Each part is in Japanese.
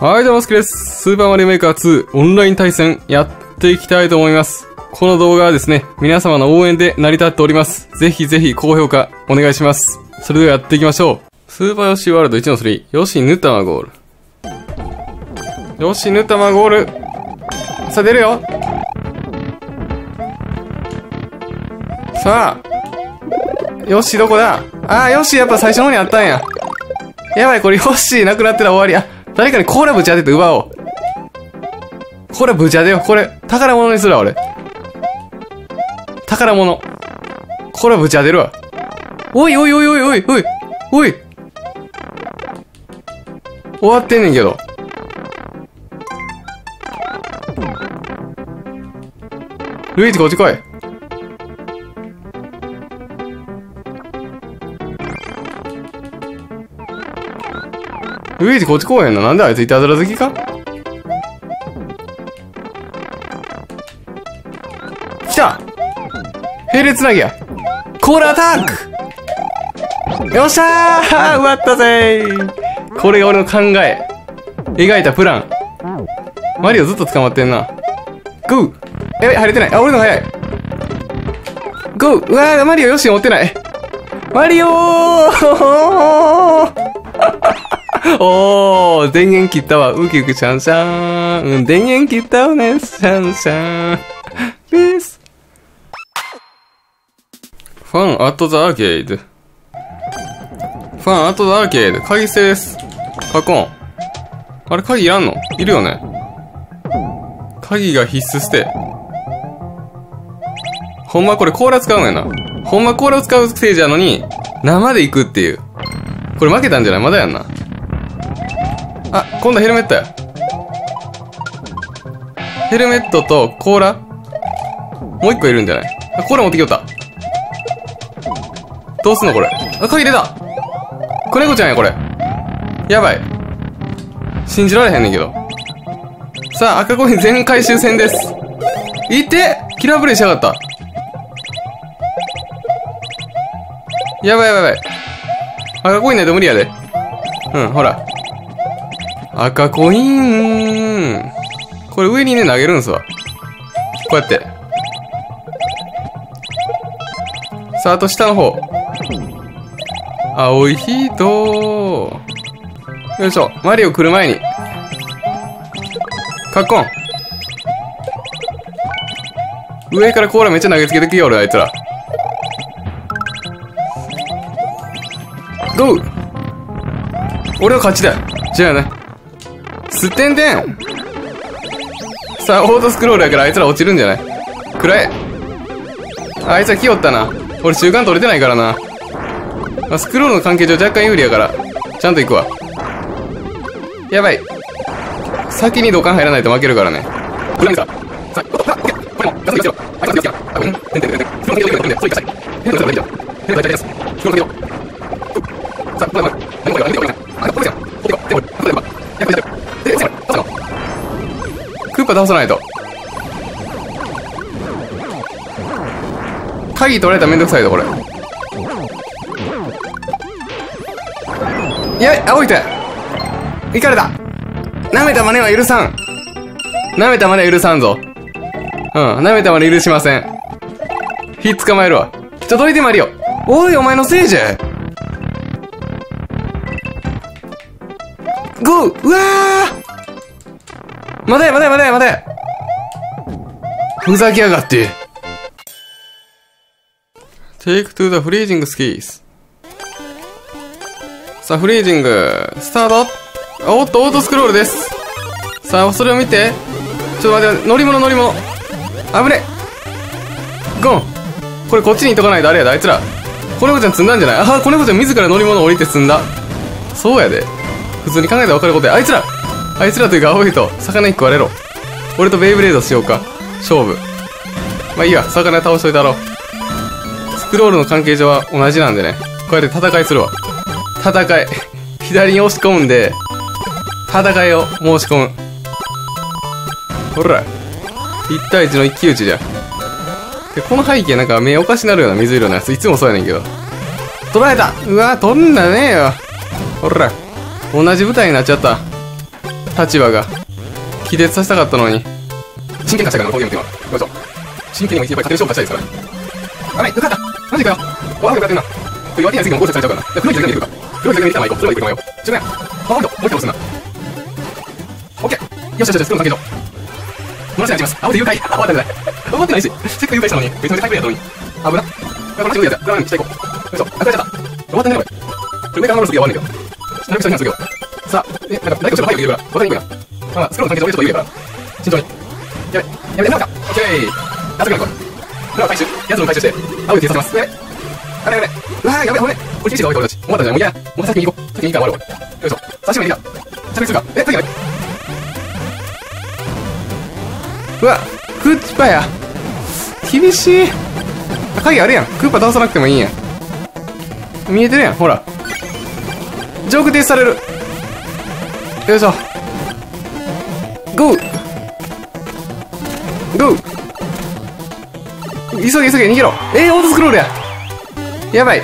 はい、どうも、すきです。スーパーマリオメーカー2オンライン対戦やっていきたいと思います。この動画はですね、皆様の応援で成り立っております。ぜひぜひ高評価お願いします。それではやっていきましょう。スーパーヨッシーワールド1の3、ヨッシーヌタマゴール。ヨッシーヌタマゴール。さあ、出るよ。さあ。ヨッシーどこだ？あー、ヨッシーやっぱ最初の方にあったんや。やばい、これヨッシーなくなってたら終わりや。誰かにコーラぶち当てて奪おう。これぶち当てよう。これ、宝物にするわ、俺。宝物。これぶち当てるわ。おいおいおいおいおいおいおい終わってんねんけど。ルイージこっち来い。ルイジこっち来へんの？なんであいついたずら好きか？来た並列つなぎやコールアタックよっしゃー奪ったぜこれが俺の考え。描いたプラン。マリオずっと捕まってんな。ゴーえ、入れてない。あ、俺の早い。ゴーうわー、マリオよし持ってない。マリオーおー、電源切ったわ。ウキウキシャンシャン。うん、電源切ったわね、シャンシャン。ピース。ファンアットザアーケード。ファンアットザアーケード。鍵捨てです。カコン。あれ、鍵いらんのいるよね。鍵が必須捨て。ほんまこれコーラ使うんやな。ほんまコーラを使うステージやのに、生で行くっていう。これ負けたんじゃないまだやんな。今度ヘルメットや。ヘルメットとコーラ？もう一個いるんじゃない？あ、コーラ持ってきよった。どうすんのこれ？あ、鍵出た子猫ちゃんや、これ。やばい。信じられへんねんけど。さあ、赤コイン全回収戦です。いてキラープレイしやがった。やばいやばいやばい。赤コインないと無理やで。うん、ほら。赤コイン。これ上にね、投げるんすわ。こうやって。さあ、あと下の方。青い人。よいしょ。マリオ来る前に。カッコン。上からコーラめっちゃ投げつけてきよる、あいつら。ゴー俺の勝ちだ。じゃあね。すってんてん。さあ、オートスクロールやからあいつら落ちるんじゃない？くらえ。あいつら来よったな。俺習慣取れてないからな。まあ、スクロールの関係上若干有利やから、ちゃんと行くわ。やばい。先に土管入らないと負けるからね。これさ、さ、さあ、クーパー倒さないと。鍵取られたらめんどくさいぞ、これ。やべ、青い手行かれた舐めた真似は許さん舐めた真似は許さんぞ。うん、舐めた真似許しません。火捕まえるわ。ちょ、どいてマリオ。おい、お前のせいじゃ。ゴーうわー待て待て待て待てふざけやがって。Take to the freezing skis. さあ、フリージング、スタートおっと、オートスクロールです。さあ、それを見て。ちょっと待って、乗り物乗り物。危ねゴンこれこっちに行っとかないとあれやで、あいつら。子猫ちゃん積んだんじゃない？あ、子猫ちゃん自ら乗り物降りて積んだ。そうやで。普通に考えたら分かることや。あいつらあいつらというか青いと、魚一個割れろ。俺とベイブレードしようか。勝負。まあいいや、魚倒しといたろう。スクロールの関係上は同じなんでね。こうやって戦いするわ。戦い。左に押し込んで、戦いを申し込む。ほら。1対1の一騎打ちじゃ。で、この背景なんか目おかしなるような水色のやつ、いつもそうやねんけど。取られたうわ取んだねえよ。ほら。同じ舞台になっちゃった。立場が。気絶させたかったのに。真剣に勝ちたいからな、このゲームっていうのは。よいしょ。真剣にもやっぱり勝てる勝負勝ちたいですから。あれ、よかった。マジかよ。わ、よかったな。弱気な次もゴールされちゃうからな。黒い手が見えるか。黒い手が見えたら行こう。黒い手が行こう。ちょ、ね。あ、ほんと。もう一回押すんな。オッケー。よしよしよし、黒の関係上。漏らせないします。あ、待って、誘拐。あ、待ってください。待ってないし。せっかく誘拐したのに、めちゃめちゃハイプレイやったのに。危な。これマジ無理やった。これ下行こう。よいしょ。あ、帰っちゃった。終わったね、これ。これ上から守る次は終わんねんけど。なるべく下にはす。さあ、え、なんか、大工ちょっと早く言うか？から。まあ、スクロールの関係上俺ちょっと言うから。慎重に。やべ、やべ、なんか？オッケー。あ、次はこれ。これは回収。やつも回収して、青い手させます。やべ。あれやべ。うわー、やべ。これ厳しいぞ、俺たち。終わったじゃん。もういや。もう先に行こう。先に行くから終わるこれ。よいしょ。差し目いいか。着陸するか。え、次やべ。うわ、クッパや。厳しい。あ鍵あるやん。クーパー倒さなくてもいいんや。見えてるやん、ほら。上空停止される。よいしょ。ゴー。ゴー。急げ急げ逃げろ。えー、オートスクロールや。やばい。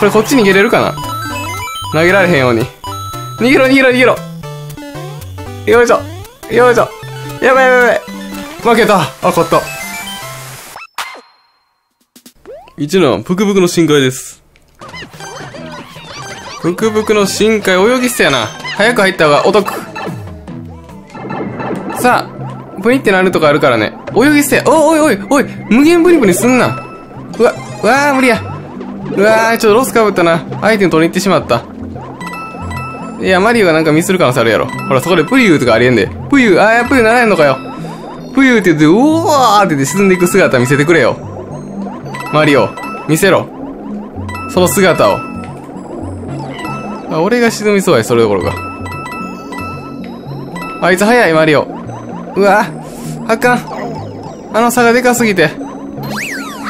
これこっち逃げれるかな？投げられへんように。逃げろ逃げろ逃げろ。よいしょ。よいしょ。やばいやばいやばい。負けた。あ、勝った。一のぷくぷくの深海です。ぷくぷくの深海泳ぎっすやな。早く入った方がお得。さあブニってなるとかあるからね。泳ぎっすやおいおいおいおい無限ブニブニすんな。うわうわー無理や。うわーちょっとロスかぶったな。アイテム取りに行ってしまった。いやマリオがなんかミスる可能性あるやろ。ほらそこでプリューとかありえんで。プユーあーやプユーならへんのかよ。プユーって言ってうおーって言って沈んでいく姿見せてくれよ。マリオ見せろ。その姿を。あ俺が沈みそうやそれどころか。あいつ早いマリオ。うわあかん。あの差がでかすぎて。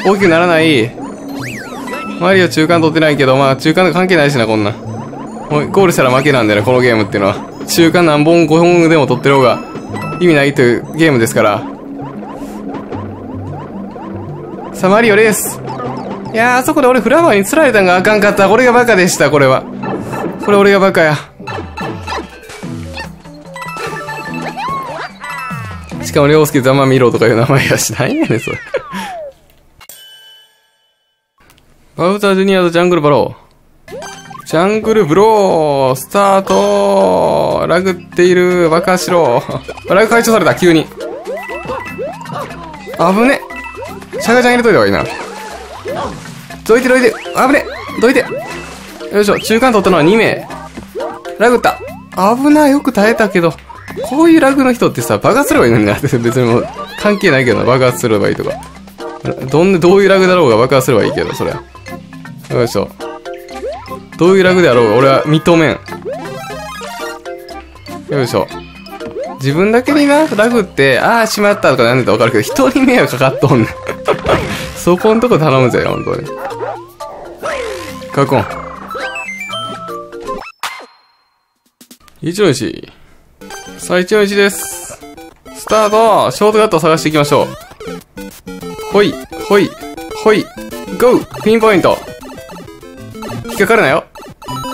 大きくならない。マリオ中間取ってないけどまあ中間関係ないしなこんな。もうゴールしたら負けなんだよねこのゲームっていうのは。中間何本5本でも取ってる方が意味ないというゲームですから。さあマリオレース。いやーあそこで俺フラワーに釣られたんがあかんかった。俺がバカでしたこれは。これ俺がバカや。しかも、涼介ざまみろとかいう名前やし、なんやねん、それ。バウタージュニアとジャングルバロー。ジャングルブロースタートラグっている爆破しろラグ解消された、急に。危ね。シャガちゃん入れといた方がいいな。どいてどいて。危ね。どいて。よいしょ。中間取ったのは2名。ラグった。危ない。よく耐えたけど。こういうラグの人ってさ、爆発すればいいのになって 別にもう関係ないけどな、爆発すればいいとか。どんな、どういうラグだろうが爆発すればいいけど、そりゃ。よいしょ。どういうラグであろうが俺は認めん。よいしょ。自分だけにな、ラグって、ああ、しまったとかなんでってわかるけど、人に迷惑かかっとんねん。そこんとこ頼むぜ、本当に。カコン。一の石。さあ、一の石です。スタートショートカットを探していきましょう。ほい、ほい、ほい、ゴーピンポイント引っかかるなよ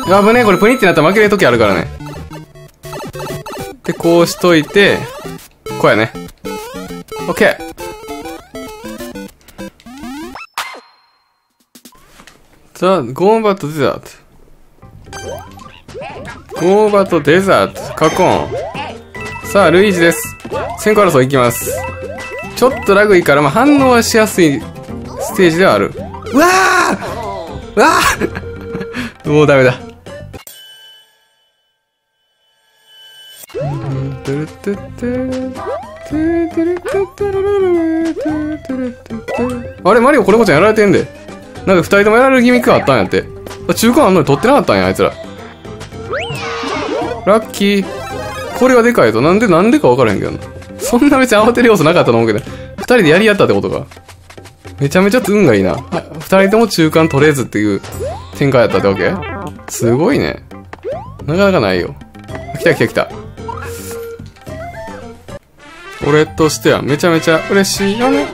やぶねこれプニってなったら負ける時あるからね。で、こうしといて、こうやね。オッケーさあ、ゴーバットデザート。ゴーバットデザート。カコン。さあ、ルイージです。先行争いいきます。ちょっとラグいいから、まあ、反応はしやすいステージではある。うわーうわーもうダメだ。あれマリオこれこちゃんやられてんで。なんか二人ともやられるギミックがあったんやって。あ中間あんのに取ってなかったんや、あいつら。ラッキー。これはでかいぞ。なんで、なんでか分からへんけどな。そんな別に慌てる要素なかったと思うけど。二人でやり合ったってことか。めちゃめちゃ運がいいな。二人とも中間取れずっていう展開やったってわけ？すごいね。なかなかないよ。来た来た来た。俺としてはめちゃめちゃ嬉しいよね。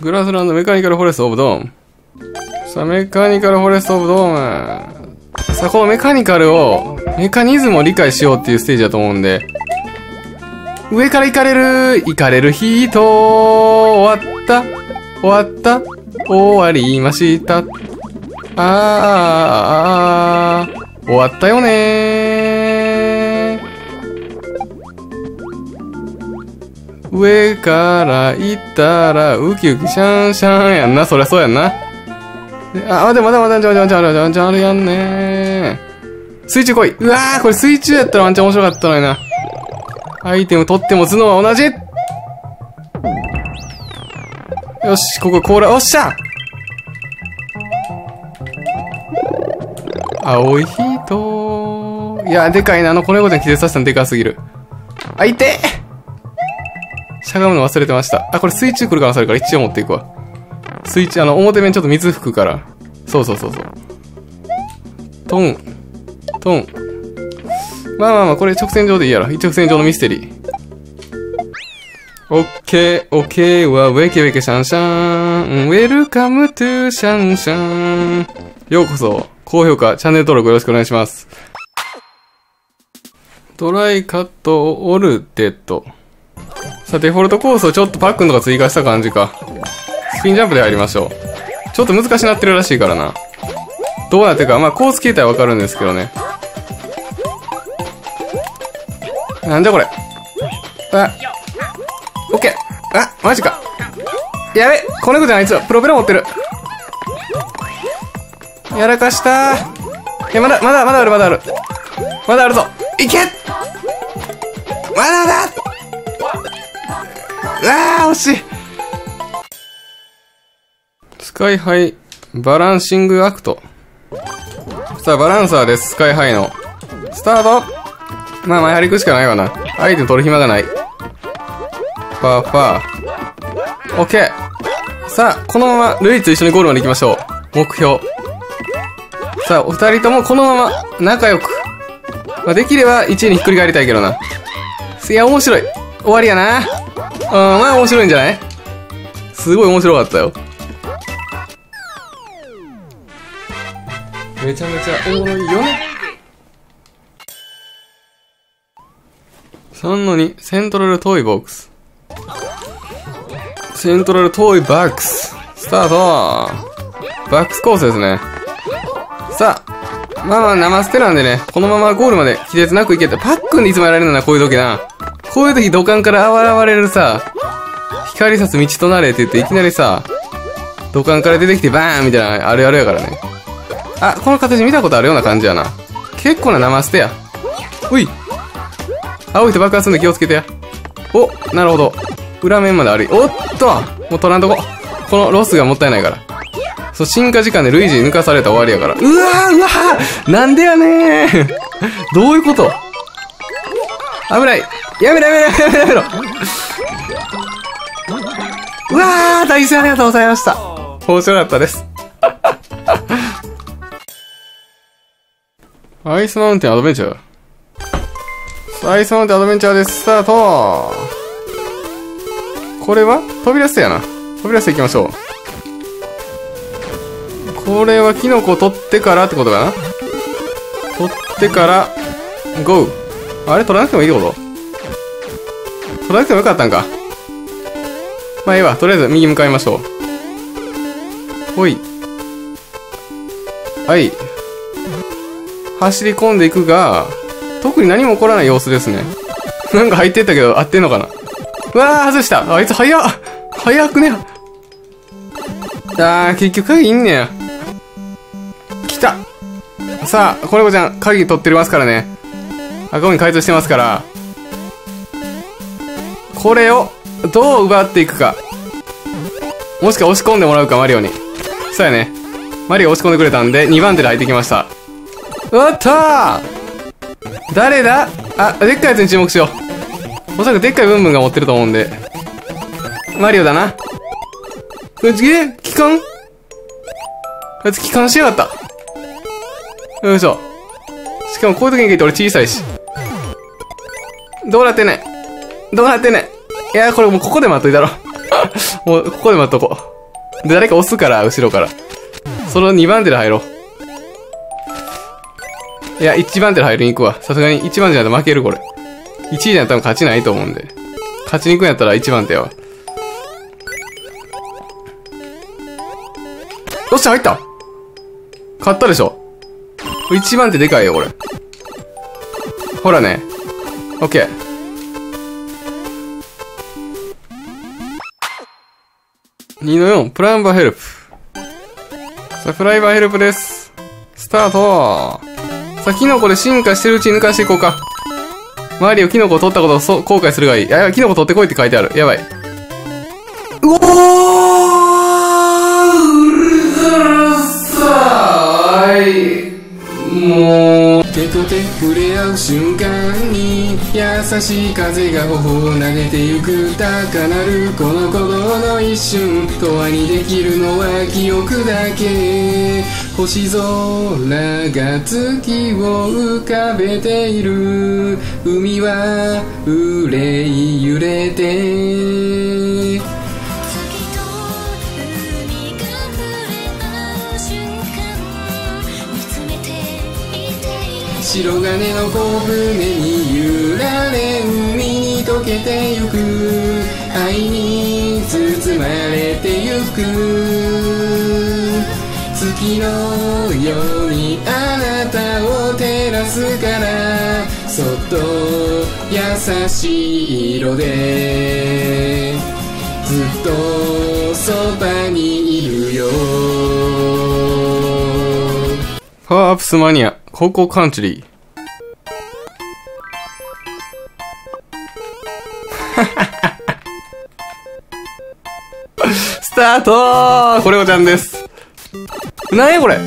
グラスランドメカニカルフォレストオブドーム。さあ、メカニカルフォレストオブドーム。さあ、このメカニカルを、メカニズムを理解しようっていうステージだと思うんで、上から行かれる、行かれる人、終わった、終わった、終わりました。あー、終わったよね上から行ったら、ウキウキシャンシャンやんな。そりゃそうやんな。あ、待て待て待て、ちょちょちょちょちょちょあれやんね水中来い。うわー、これ水中やったらワンチャン面白かったのにな。アイテム取っても頭脳は同じよし、ここコーラ、おっしゃ青い人いや、でかいな。あの子猫ちゃん気絶させたのでかすぎる。あ、いてしゃがむの忘れてました。あ、これ水中来る可能性あるから一応持っていくわ。水中、あの、表面ちょっと水吹くから。そうそうそうそう。トン。トン。まあまあまあ、これ直線上でいいやろ。一直線上のミステリー。オッケー、オッケーは、ウェケウェケシャンシャン。 Welcome to シャンシャン。ようこそ、高評価、チャンネル登録よろしくお願いします。Dry Cut Altered。さあ、デフォルトコースをちょっとパックンとか追加した感じか。スピンジャンプで入りましょう。ちょっと難しくなってるらしいからな。どうなってるか、まあ、コース形態わかるんですけどね。なんだこれ。あ、オッケー。あ、マジか。やべ、子猫ちゃんあいつ、プロペラ持ってる。やらかしたー。いや、まだ、まだ、まだある、まだある。まだあるぞ。いけまだだうわー、惜しい。 Sky High、Balancing Act。さあ、バランサーです。スカイハイの。スタートまあまあ、やり行くしかないわな。アイテム取る暇がない。ファーファー。オッケー。さあ、このまま、ルイと一緒にゴールまで行きましょう。目標。さあ、お二人ともこのまま、仲良く。まあ、できれば、1位にひっくり返りたいけどな。いや、面白い。終わりやな。うん、まあ面白いんじゃない？すごい面白かったよ。めちゃめちゃおもろいよね。3の2、セントラルトイボックス。セントラルトイバックス。スタートバックスコースですね。さあ、まあまあ生捨てなんでね、このままゴールまで気絶なくいけて、パックンでいつもやられるんだな、こういう時な。こういう時土管から現れるさ、光さす道となれって言っていきなりさ、土管から出てきてバーンみたいな、あるあるやからね。あ、この形見たことあるような感じやな。結構な生捨てや。うい。青い人爆発するんで気をつけてや。お、なるほど。裏面まで歩い。おっともう取らんとこ。このロスがもったいないから。そう、進化時間でルイージ抜かされた終わりやから。うわーうわーなんでやねーどういうこと？危ないやめろやめろやめろやめろうわー大事ありがとうございました。面白かったです。アイスマウンテンアドベンチャー？アイスマウンテンアドベンチャーです。スタートこれは？飛び出してやな。飛び出していきましょう。これはキノコ取ってからってことかな？取ってから、ゴー。あれ？取らなくてもいいってこと？取らなくてもよかったんか。まあええわ。とりあえず右向かいましょう。ほい。はい。走り込んでいくが、特に何も起こらない様子ですね。なんか入ってったけど合ってんのかなうわー、外したあいつ早っ早くねあー、結局鍵いんねや。来たさあ、コレコちゃん、鍵取ってますからね。赤鬼開通してますから。これを、どう奪っていくか。もしくは押し込んでもらうか、マリオに。そうやね。マリオ押し込んでくれたんで、2番手で入ってきました。おっとー誰だ？あ、でっかいやつに注目しよう。おそらくでっかいブンブンが持ってると思うんで。マリオだな。うちげ機関？あいつ機関しやがった。よいしょ。しかもこういう時に限って俺小さいし。どうなってねどうなってねいや、これもうここで待っといたろ。もうここで待っとこう。で、誰か押すから、後ろから。その2番手で入ろういや、1番手で入りに行くわ。さすがに1番手じゃないと負ける、これ。1位じゃ多分勝ちないと思うんで。勝ちに行くんやったら1番手やわ。よっしゃ、入った勝ったでしょ ?1 番手でかいよ、これ。ほらね。オッケー。2の4、プランバーヘルプ。さあ、フライバーヘルプです。スタートさあ、キノコで進化してるうちに抜かしていこうか。マリオキノコを取ったことをそ後悔するがいい。やばい、キノコ取ってこいって書いてある。やばい。うおーうるさい。もう。手と手触れ合う瞬間に優しい風が頬を投げてゆく高鳴るこの鼓動の一瞬永遠にできるのは記憶だけ。星空が月を浮かべている。海は憂い揺れて。白金の小舟に揺られ海に溶けてゆく。愛に包まれてゆく。月のようにあなたを照らすから。そっと優しい色で。ずっとそばにいるよ。パワーアップスマニア高校カントリー。スタートこれおちゃんです。なにこれ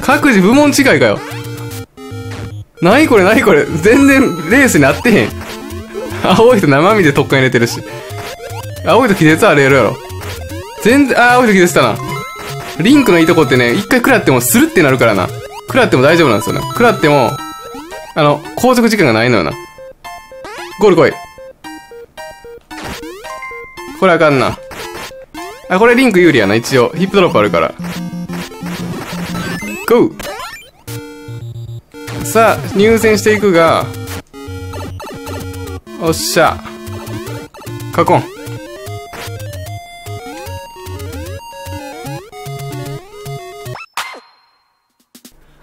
各自部門違いかよ。なにこれなにこれ全然レースになってへん。青いと生身で特訓入れてるし。青いと気絶あれやるやろ。全然、あ、青いと気絶したな。リンクのいいとこってね、一回食らってもスルってなるからな。食らっても大丈夫なんですよね。食らっても、あの、拘束時間がないのよな。ゴール来い。これあかんな。あ、これリンク有利やな、一応。ヒップドロップあるから。ゴーさあ、入選していくが、おっしゃ。カコ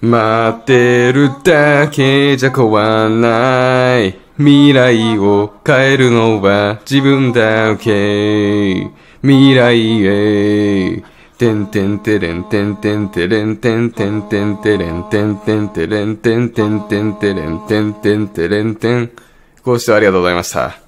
待ってるだけじゃ変わない。未来を変えるのは自分だけ。未来へ。てんてんてれんてんてんてれんてんてんてんてれんてんてんてれんてんてんてんてれんてんてんてれんてん。ご視聴ありがとうございました。